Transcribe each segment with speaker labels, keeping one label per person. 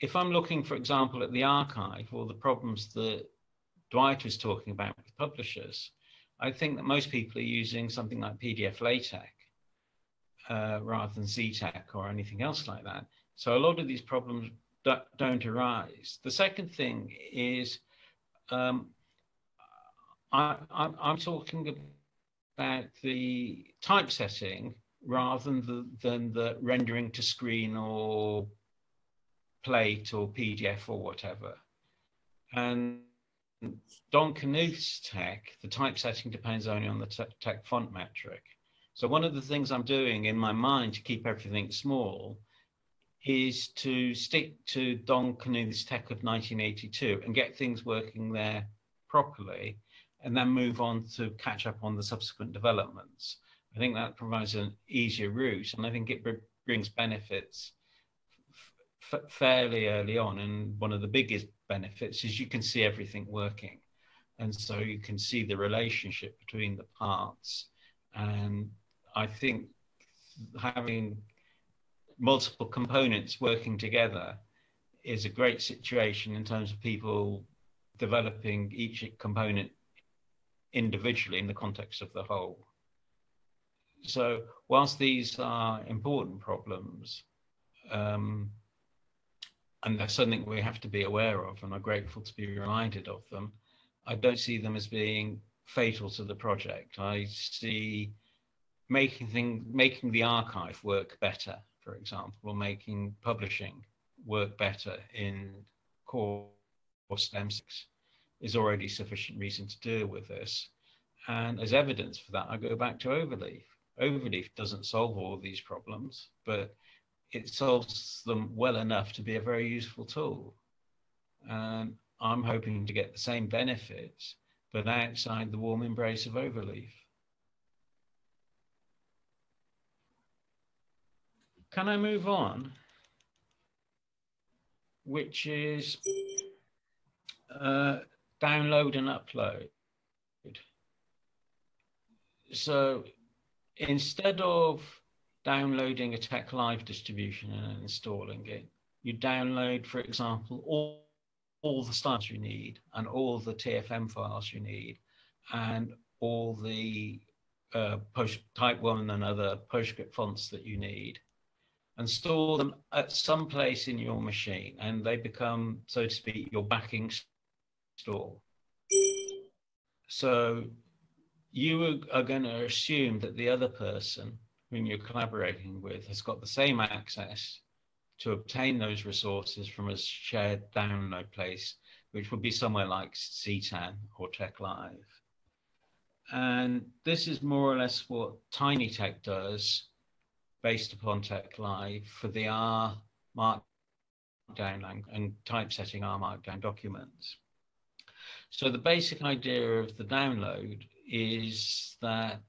Speaker 1: if I'm looking, for example, at the archive or the problems that Dwight was talking about with publishers, I think that most people are using something like PDF LaTeX uh, rather than XeTeX or anything else like that. So a lot of these problems don't arise. The second thing is um, I, am talking about the typesetting rather than the, than the rendering to screen or plate or PDF or whatever. And Don Knuth's TeX, the typesetting depends only on the TeX font metric. So one of the things I'm doing in my mind to keep everything small is to stick to Don Knuth's TeX of 1982 and get things working there properly and then move on to catch up on the subsequent developments. I think that provides an easier route and I think it brings benefits fairly early on. And one of the biggest benefits is you can see everything working. And so you can see the relationship between the parts. And I think having multiple components working together is a great situation in terms of people developing each component individually in the context of the whole. So, whilst these are important problems, um, and they're something we have to be aware of and are grateful to be reminded of them, I don't see them as being fatal to the project. I see making thing, making the archive work better, for example, or making publishing work better in core STEM 6 is already sufficient reason to deal with this. And as evidence for that, I go back to Overleaf. Overleaf doesn't solve all these problems, but it solves them well enough to be a very useful tool. And I'm hoping to get the same benefits, but outside the warm embrace of Overleaf. Can I move on? Which is uh, download and upload. So instead of downloading a TeX Live distribution and installing it, you download, for example, all, all the styles you need and all the TFM files you need and all the uh, post type one and other PostScript fonts that you need and store them at some place in your machine and they become, so to speak, your backing store. So you are going to assume that the other person whom you're collaborating with has got the same access to obtain those resources from a shared download place, which would be somewhere like CTAN or TeX Live. And this is more or less what TinyTeX does based upon TeX Live for the R Markdown and typesetting R Markdown documents. So the basic idea of the download is that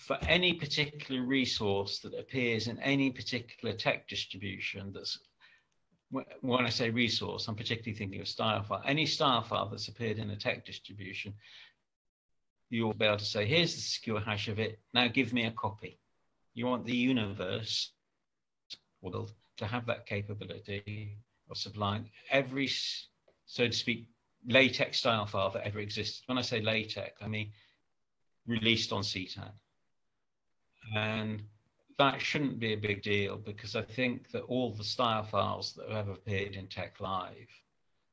Speaker 1: for any particular resource that appears in any particular TeX distribution that's when I say resource, I'm particularly thinking of style file. Any style file that's appeared in a TeX distribution, you'll be able to say, here's the secure hash of it. Now give me a copy. You want the universe world to have that capability of supplying Every, so to speak, LaTeX style file that ever exists. When I say LaTeX, I mean released on CTAN. And that shouldn't be a big deal because I think that all the style files that have appeared in TeX Live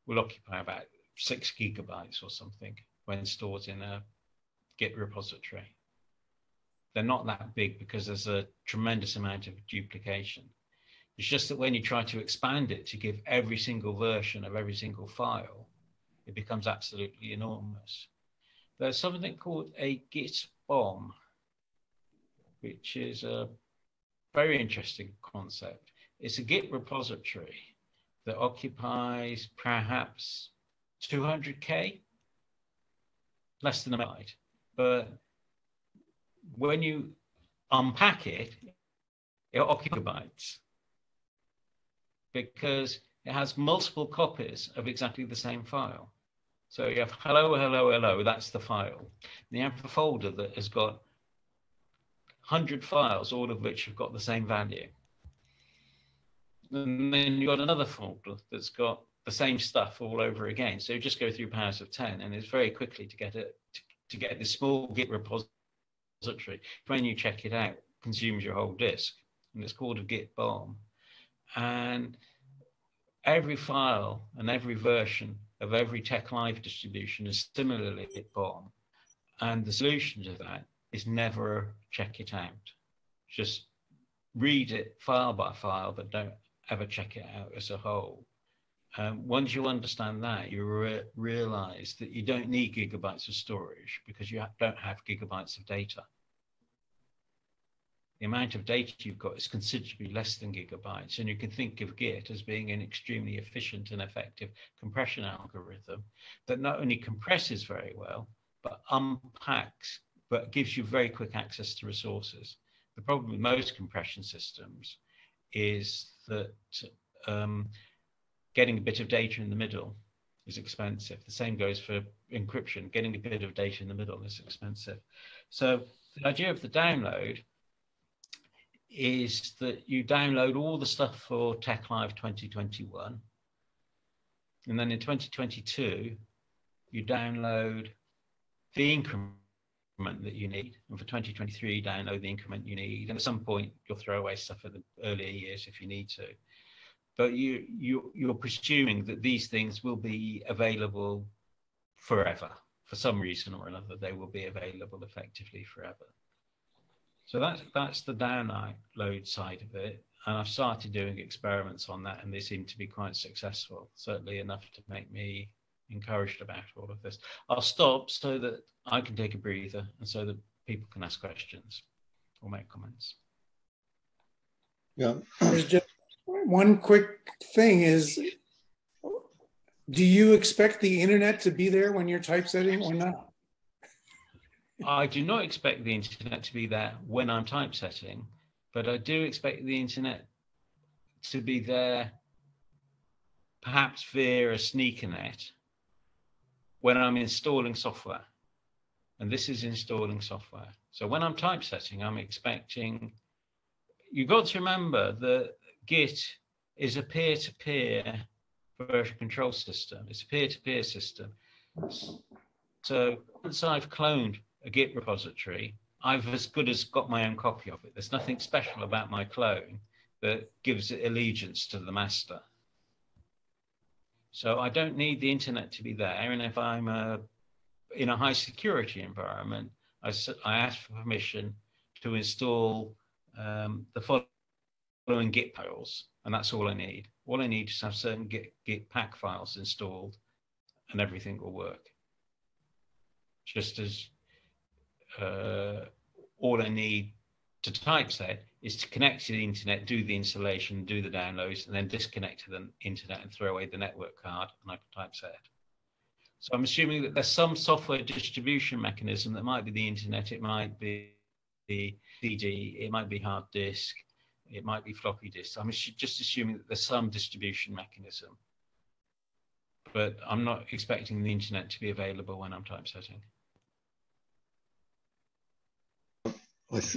Speaker 1: will occupy about six gigabytes or something when stored in a Git repository. They're not that big because there's a tremendous amount of duplication. It's just that when you try to expand it to give every single version of every single file, it becomes absolutely enormous. There's something called a Git bomb, which is a very interesting concept. It's a Git repository that occupies perhaps 200K, less than a byte. But when you unpack it, it occupies because it has multiple copies of exactly the same file. So you have hello, hello, hello, that's the file. And you have folder that has got 100 files, all of which have got the same value. and then you've got another folder that's got the same stuff all over again. So you just go through powers of 10 and it's very quickly to get it to, to get this small Git repository. When you check it out, consumes your whole disk. And it's called a Git bomb. And every file and every version of every TeX Live distribution is similarly Git bomb. And the solution to that is never check it out. Just read it file by file, but don't ever check it out as a whole. Um, once you understand that, you re realize that you don't need gigabytes of storage because you ha don't have gigabytes of data. The amount of data you've got is considerably less than gigabytes, and you can think of Git as being an extremely efficient and effective compression algorithm that not only compresses very well, but unpacks, but gives you very quick access to resources. The problem with most compression systems is that um, getting a bit of data in the middle is expensive. The same goes for encryption. Getting a bit of data in the middle is expensive. So the idea of the download is that you download all the stuff for TeX Live 2021. And then in 2022, you download the increment that you need. And for 2023, download the increment you need. And at some point, you'll throw away stuff in the earlier years if you need to but you, you, you're presuming that these things will be available forever. For some reason or another, they will be available effectively forever. So that's, that's the download side of it. And I've started doing experiments on that, and they seem to be quite successful, certainly enough to make me encouraged about all of this. I'll stop so that I can take a breather and so that people can ask questions or make comments.
Speaker 2: Yeah. There's just one quick thing is do you expect the internet to be there when you're typesetting or not?
Speaker 1: I do not expect the internet to be there when I'm typesetting, but I do expect the internet to be there perhaps via a sneakernet when I'm installing software. And this is installing software. So when I'm typesetting, I'm expecting, you've got to remember that Git is a peer-to-peer version control system. It's a peer-to-peer system. So once I've cloned a Git repository, I've as good as got my own copy of it. There's nothing special about my clone that gives it allegiance to the master. So I don't need the internet to be there. And if I'm a, in a high security environment, I, I ask for permission to install um, the following Git files, and that's all I need. All I need is to have certain Git, Git pack files installed, and everything will work. Just as uh, all I need to typeset is to connect to the internet, do the installation, do the downloads, and then disconnect to the internet and throw away the network card, and I can typeset. So I'm assuming that there's some software distribution mechanism that might be the internet, it might be the CD, it might be hard disk, it might be floppy disks. I'm just assuming that there's some distribution mechanism, but I'm not expecting the internet to be available when I'm typesetting.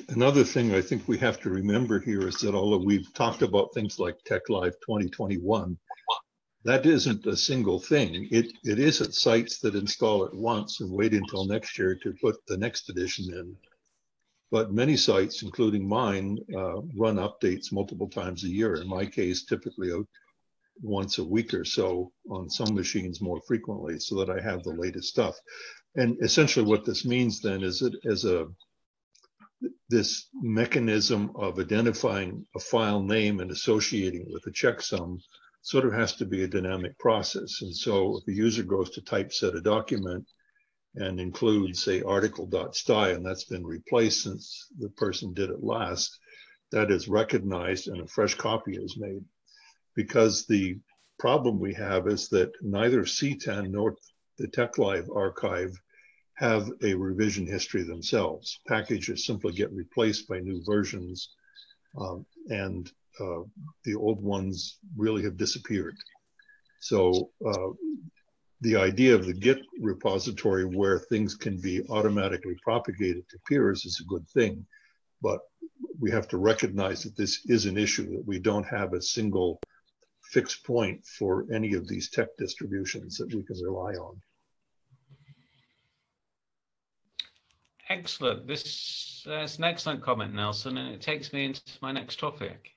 Speaker 3: Another thing I think we have to remember here is that although we've talked about things like TeX Live 2021, that isn't a single thing. It, it is at sites that install it once and wait until next year to put the next edition in. But many sites, including mine, uh, run updates multiple times a year. In my case, typically once a week or so on some machines more frequently so that I have the latest stuff. And essentially what this means then is that as a this mechanism of identifying a file name and associating with a checksum sort of has to be a dynamic process. And so if a user goes to typeset a document, and includes say article.sty and that's been replaced since the person did it last that is recognized and a fresh copy is made because the problem we have is that neither CTAN nor the TeX Live archive have a revision history themselves. Packages simply get replaced by new versions um, and uh, the old ones really have disappeared. So uh, the idea of the Git repository where things can be automatically propagated to peers is a good thing. But we have to recognize that this is an issue, that we don't have a single fixed point for any of these TeX distributions that we can rely on.
Speaker 1: Excellent. This uh, is an excellent comment, Nelson, and it takes me into my next topic.